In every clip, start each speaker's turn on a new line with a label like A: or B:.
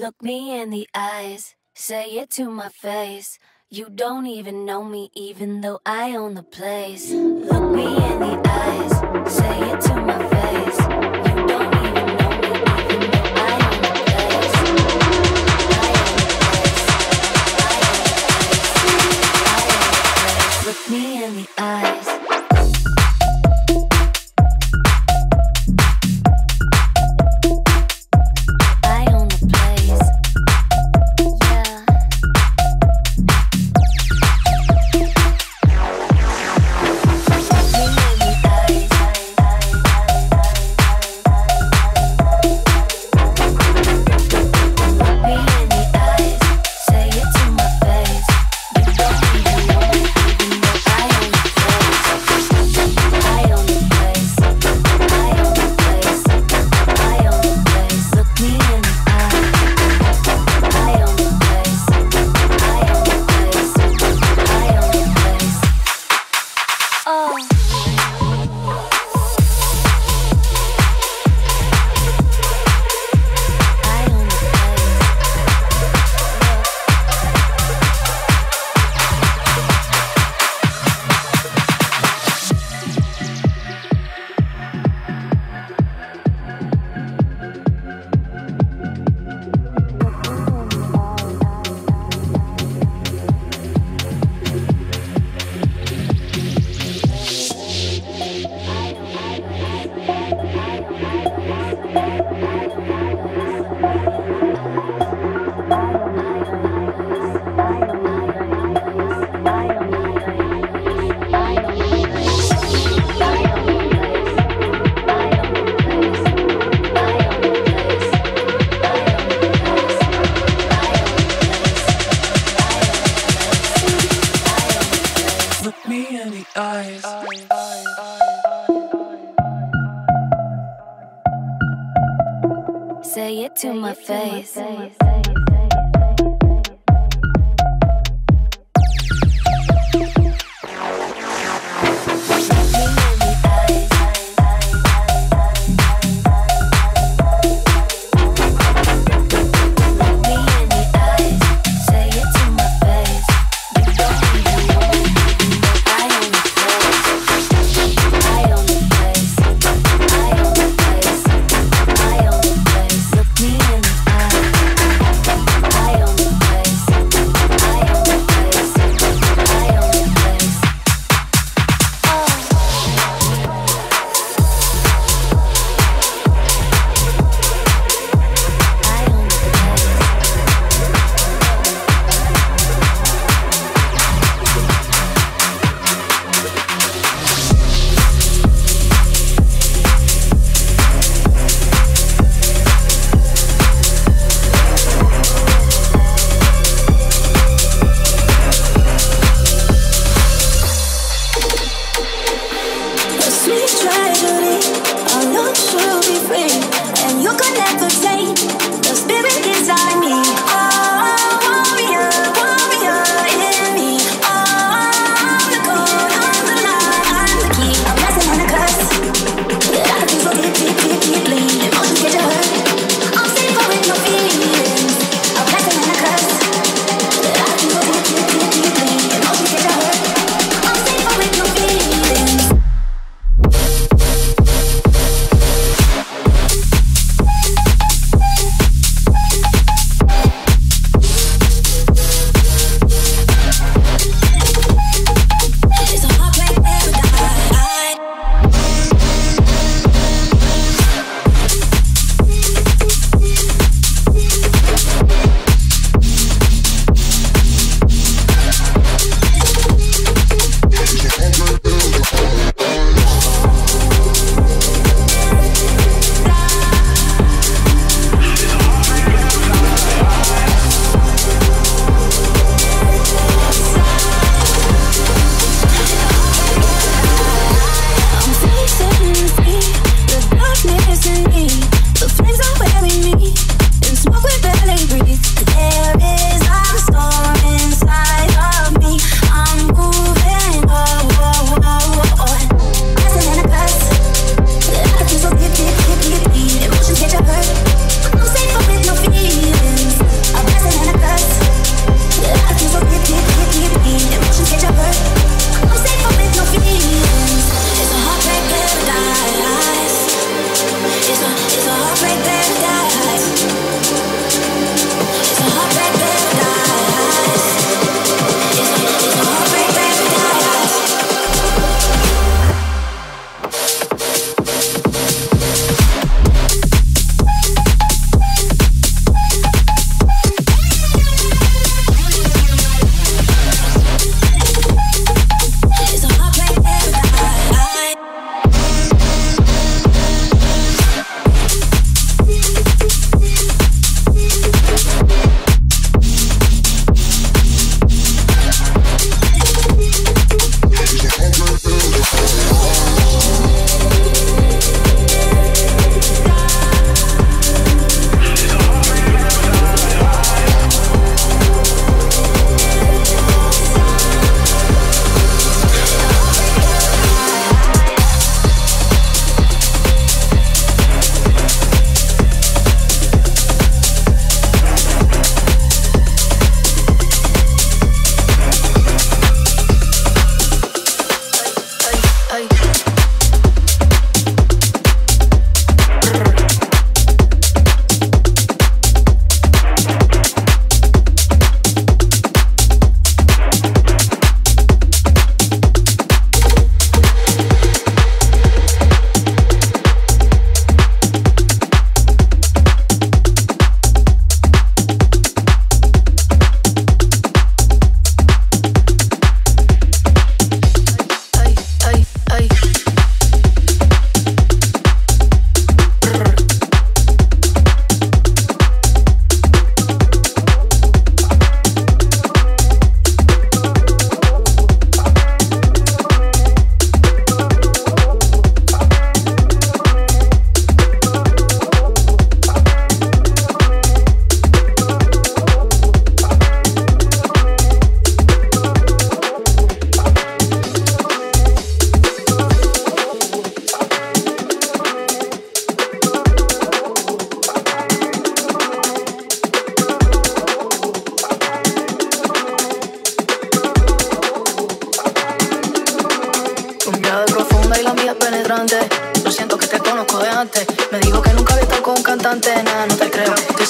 A: Look me in the eyes, say it to my face. You don't even know me, even though I own the place. Look me in the eyes, say it to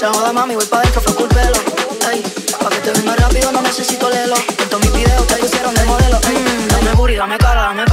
B: se joda mami, voy pa' dentro, floco el pelo. Ey, pa' que te venda rápido, no necesito lelo. Todos mis videos te hicieron de modelo. Mm, dame booty, dame cara, dame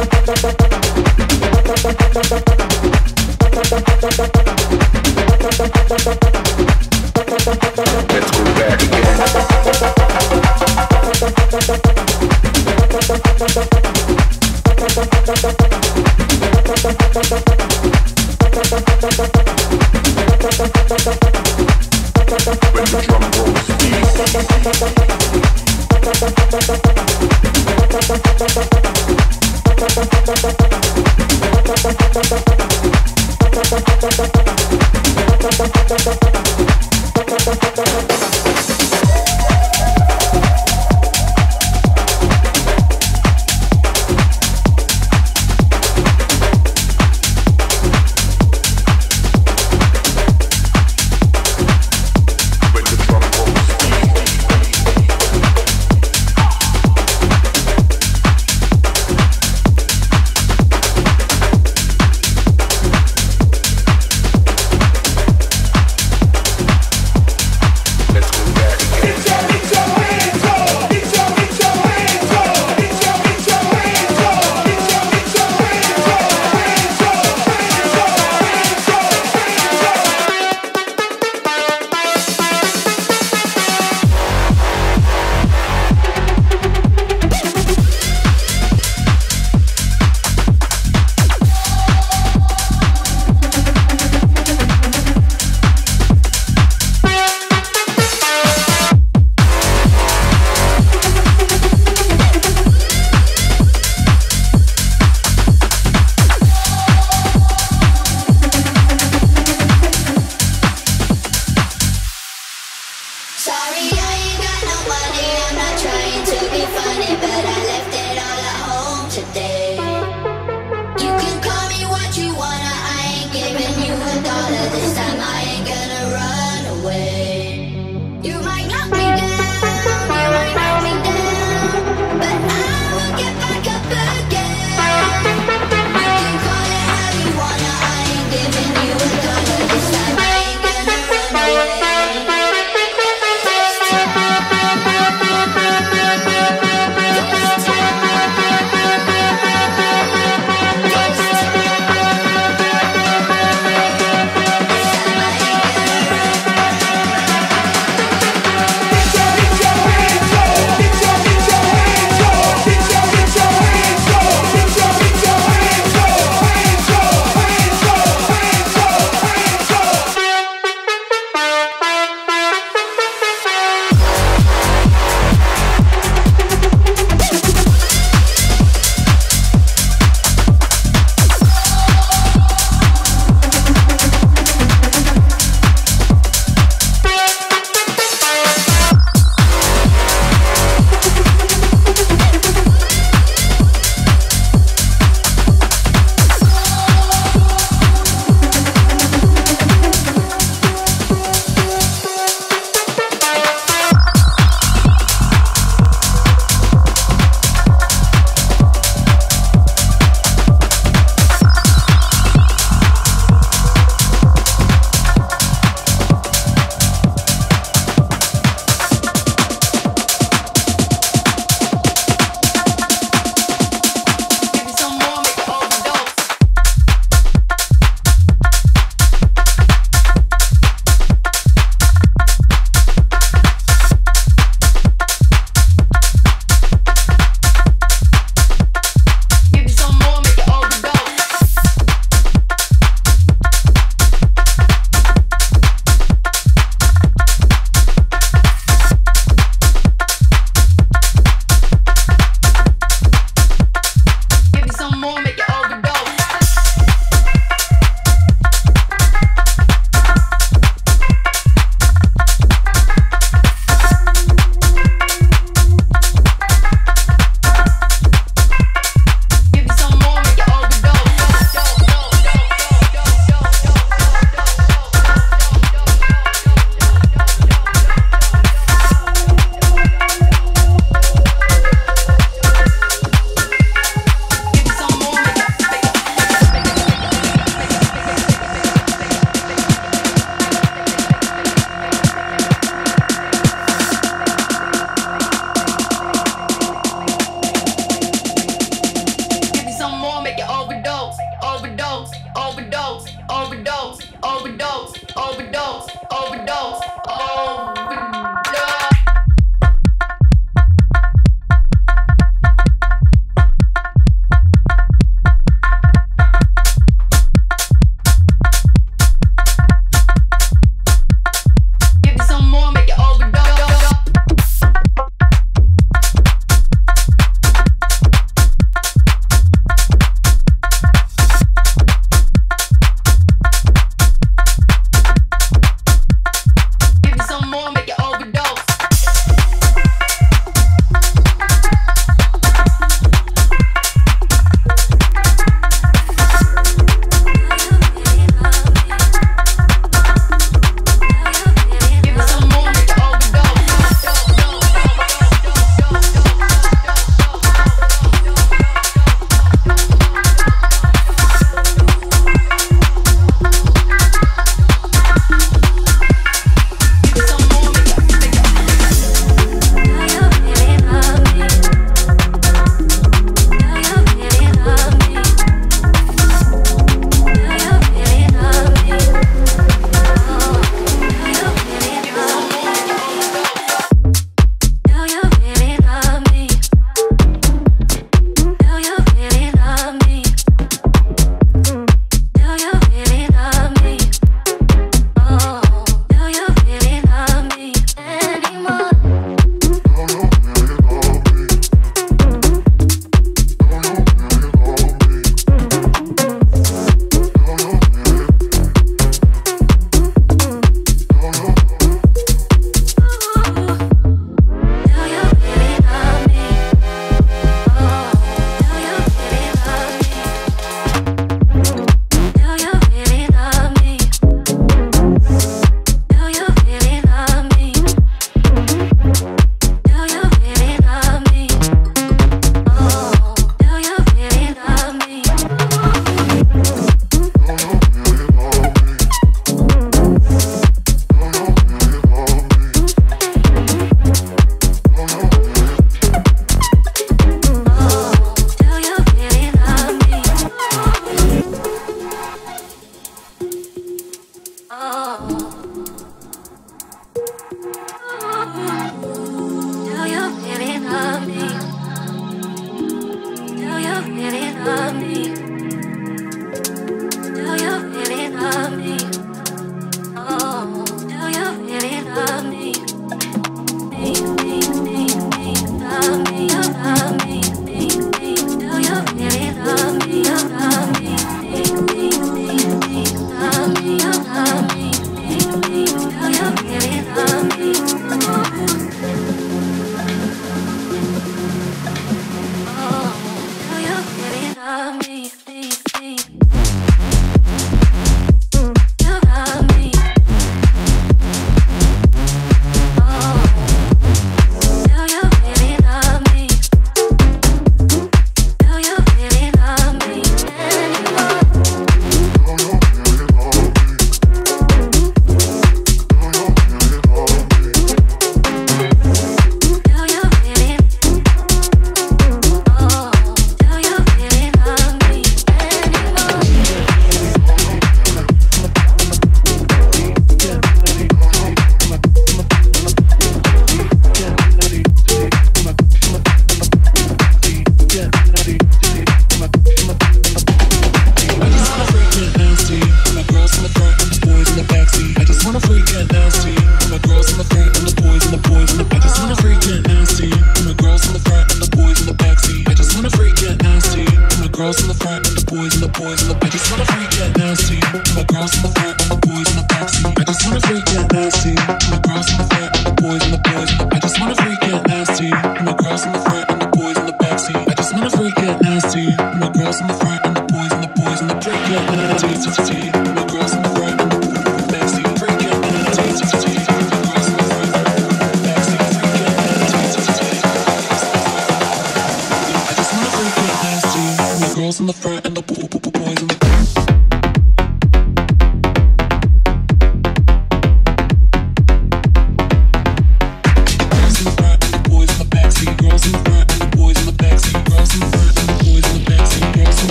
B: You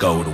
C: go to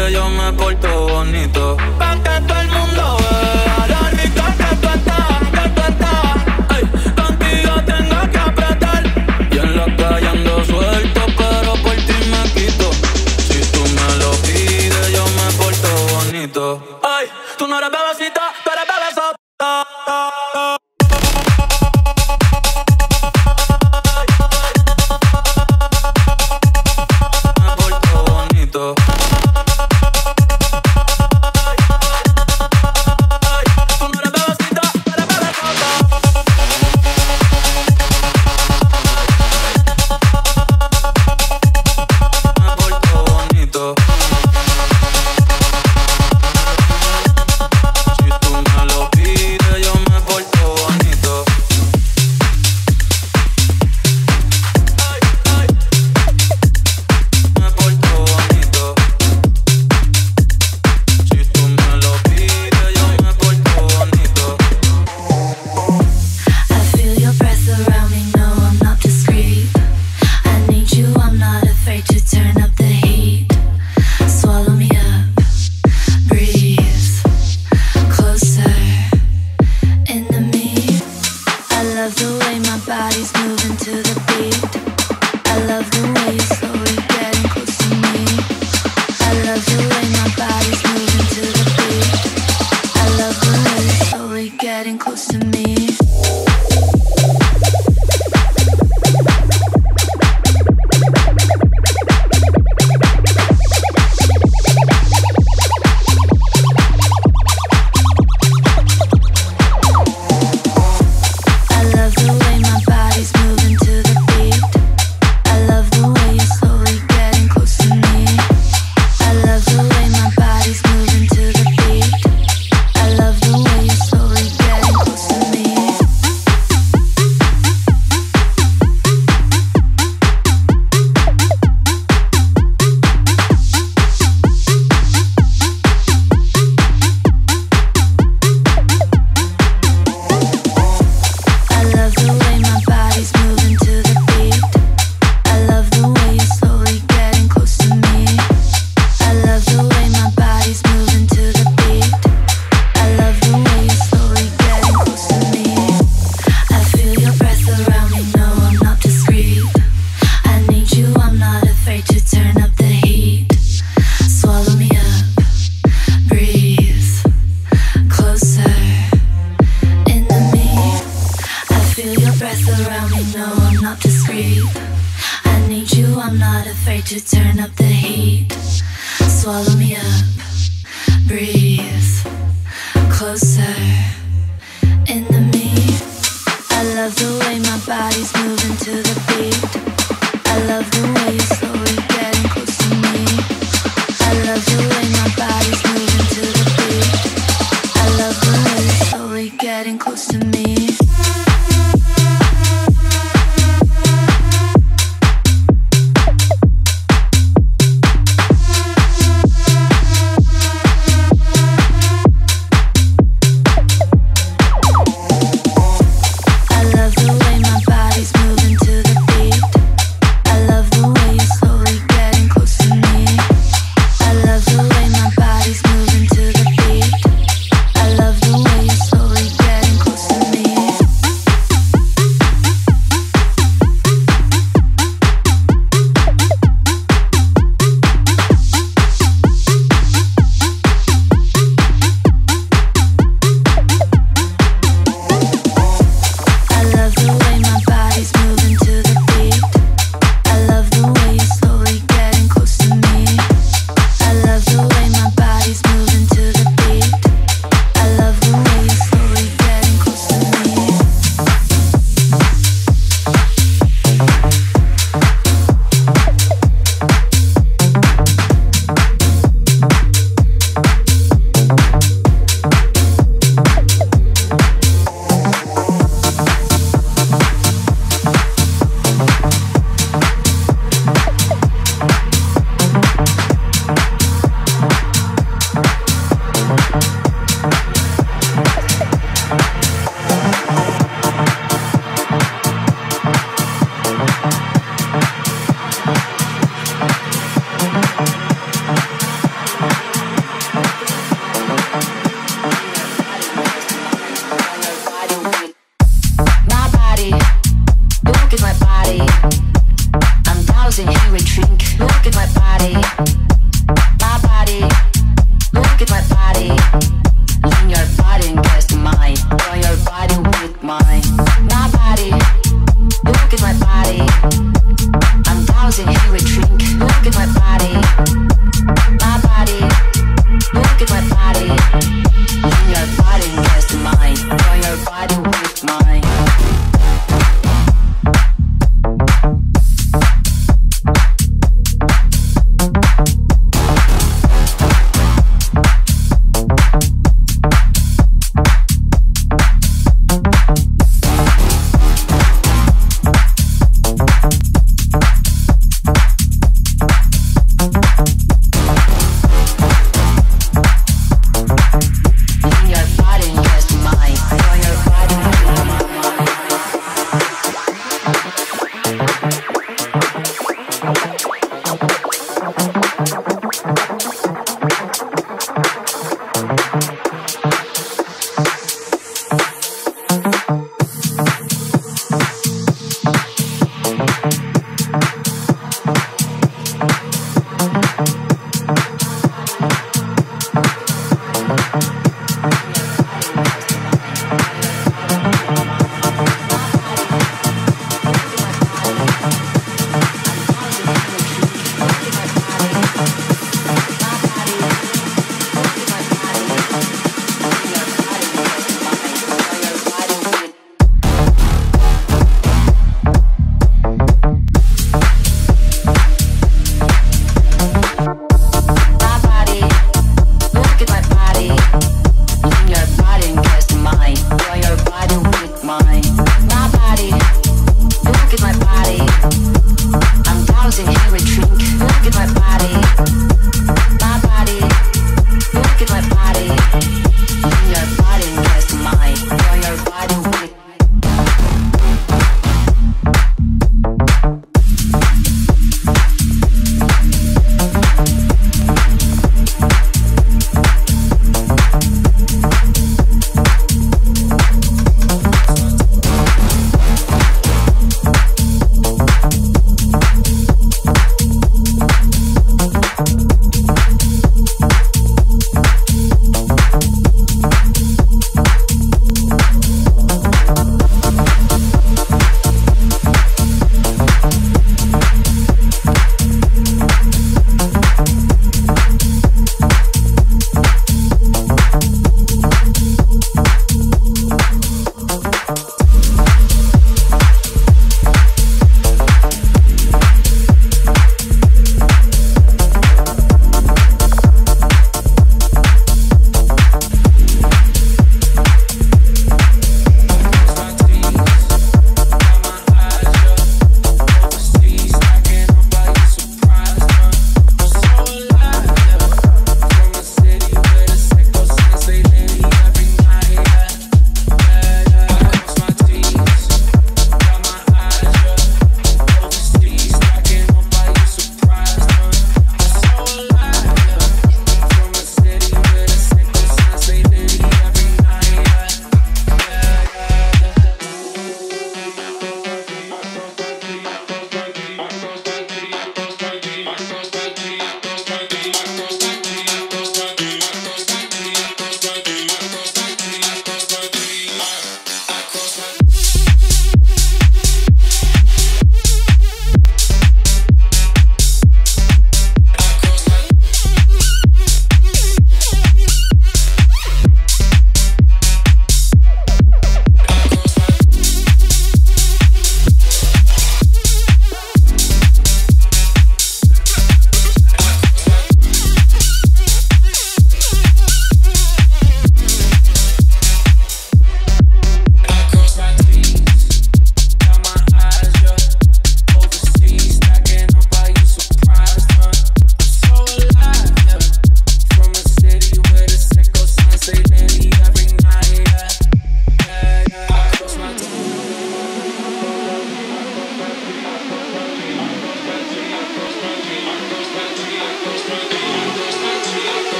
C: que yo me
D: porto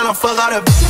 D: tryna fuck out the